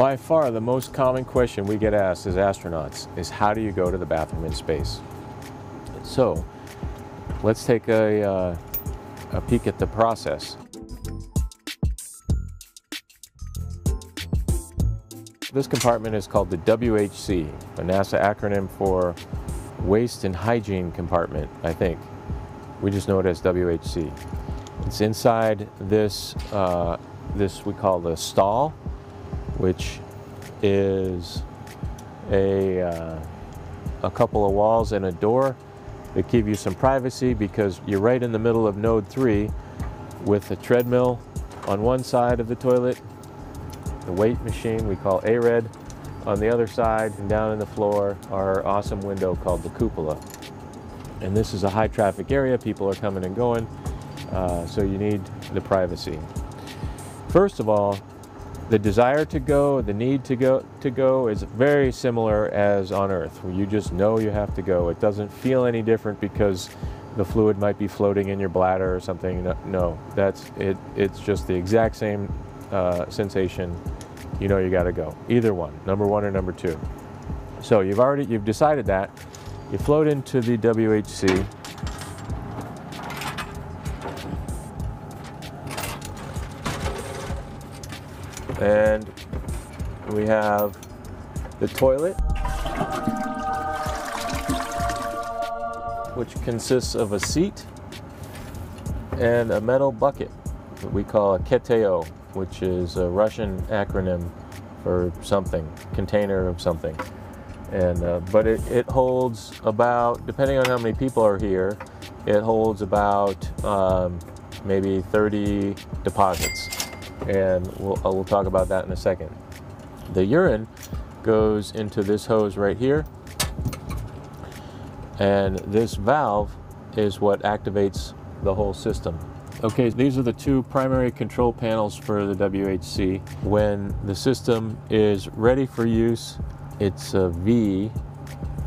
By far, the most common question we get asked as astronauts is how do you go to the bathroom in space? So, let's take a, uh, a peek at the process. This compartment is called the WHC, a NASA acronym for Waste and Hygiene Compartment, I think. We just know it as WHC. It's inside this, uh, this we call the stall, which is a, uh, a couple of walls and a door that give you some privacy because you're right in the middle of node three with a treadmill on one side of the toilet the weight machine we call ARED. On the other side and down in the floor, our awesome window called the cupola. And this is a high traffic area, people are coming and going, uh, so you need the privacy. First of all, the desire to go, the need to go to go is very similar as on Earth, where you just know you have to go. It doesn't feel any different because the fluid might be floating in your bladder or something. No, that's it. It's just the exact same uh, sensation, you know you got to go. Either one, number one or number two. So you've already you've decided that. You float into the WHC. And we have the toilet, which consists of a seat and a metal bucket that we call a KTO which is a Russian acronym for something, container of something. And uh, but it, it holds about, depending on how many people are here, it holds about um, maybe 30 deposits. And we'll, uh, we'll talk about that in a second. The urine goes into this hose right here. And this valve is what activates the whole system. Okay, these are the two primary control panels for the WHC. When the system is ready for use, it's a V.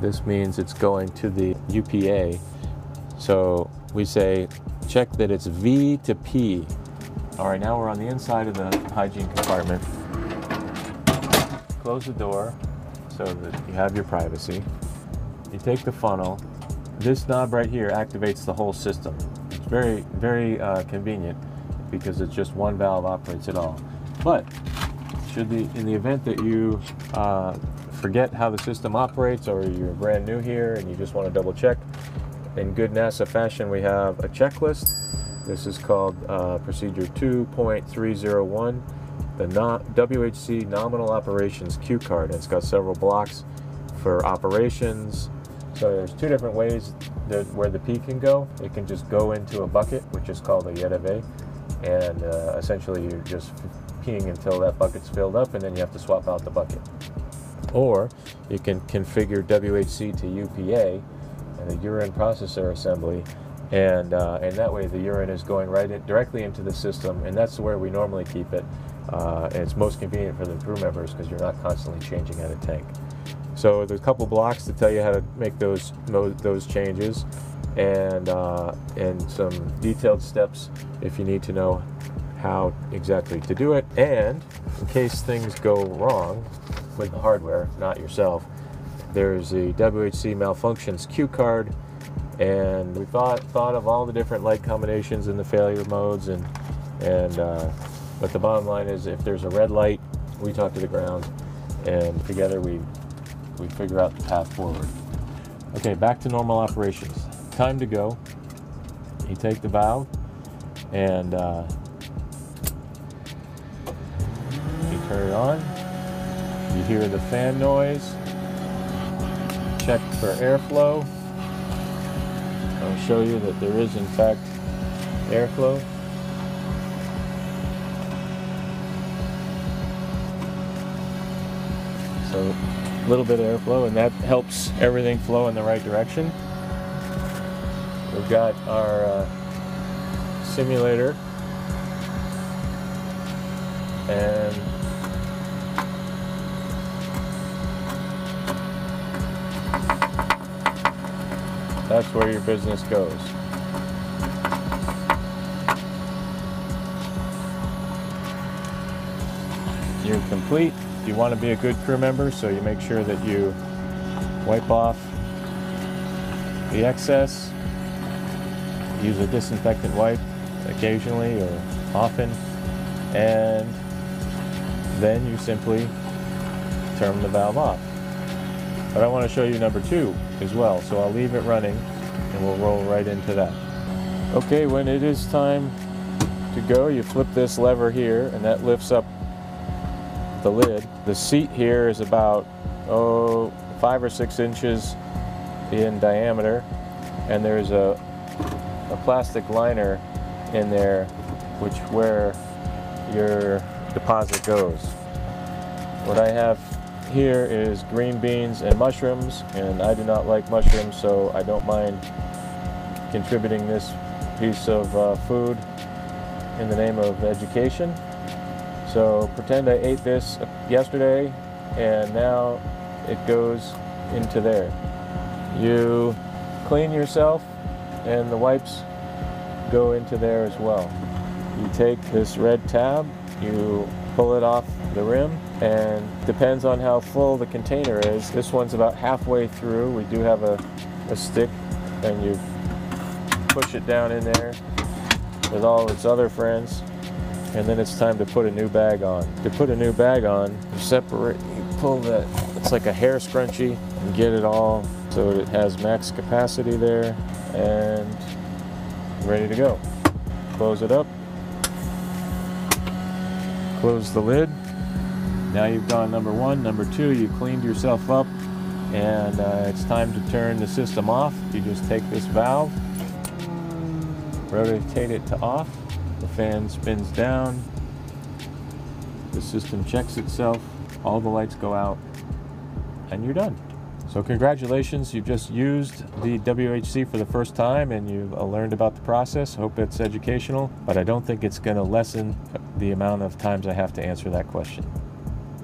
This means it's going to the UPA. So we say, check that it's V to P. All right, now we're on the inside of the hygiene compartment. Close the door so that you have your privacy. You take the funnel. This knob right here activates the whole system It's very, very uh, convenient because it's just one valve operates it all. But should the in the event that you uh, forget how the system operates or you're brand new here and you just want to double check, in good NASA fashion, we have a checklist. This is called uh, procedure 2.301, the no WHC nominal operations cue card. And it's got several blocks for operations. So there's two different ways the, where the pee can go. It can just go into a bucket, which is called a EDV, and uh, essentially you're just peeing until that bucket's filled up, and then you have to swap out the bucket. Or you can configure WHC to UPA and the urine processor assembly, and uh, and that way the urine is going right in, directly into the system, and that's where we normally keep it. Uh, and it's most convenient for the crew members because you're not constantly changing out a tank. So there's a couple blocks to tell you how to make those those changes, and uh, and some detailed steps if you need to know how exactly to do it. And in case things go wrong with the hardware, not yourself, there's a WHC malfunctions cue card, and we thought thought of all the different light combinations and the failure modes, and and uh, but the bottom line is if there's a red light, we talk to the ground, and together we we figure out the path forward. Okay, back to normal operations. Time to go. You take the valve and uh, you turn it on. You hear the fan noise. Check for airflow. I'll show you that there is in fact airflow. So a little bit of airflow and that helps everything flow in the right direction. We've got our uh, simulator and that's where your business goes. You're complete. you want to be a good crew member, so you make sure that you wipe off the excess. Use a disinfectant wipe occasionally or often, and then you simply turn the valve off. But I want to show you number two as well, so I'll leave it running and we'll roll right into that. Okay, when it is time to go, you flip this lever here and that lifts up the lid. The seat here is about, oh, five or six inches in diameter and there's a, a plastic liner in there which where your deposit goes. What I have here is green beans and mushrooms and I do not like mushrooms so I don't mind contributing this piece of uh, food in the name of education. So pretend I ate this yesterday and now it goes into there. You clean yourself and the wipes go into there as well. You take this red tab, you pull it off the rim and depends on how full the container is. This one's about halfway through. We do have a, a stick and you push it down in there with all its other friends and then it's time to put a new bag on. To put a new bag on, you separate, you pull that, it's like a hair scrunchie and get it all so it has max capacity there and ready to go. Close it up, close the lid. Now you've gone number one. Number two, you cleaned yourself up and uh, it's time to turn the system off. You just take this valve, rotate it to off, the fan spins down, the system checks itself, all the lights go out, and you're done. So congratulations, you've just used the WHC for the first time and you've uh, learned about the process. Hope it's educational, but I don't think it's going to lessen the amount of times I have to answer that question.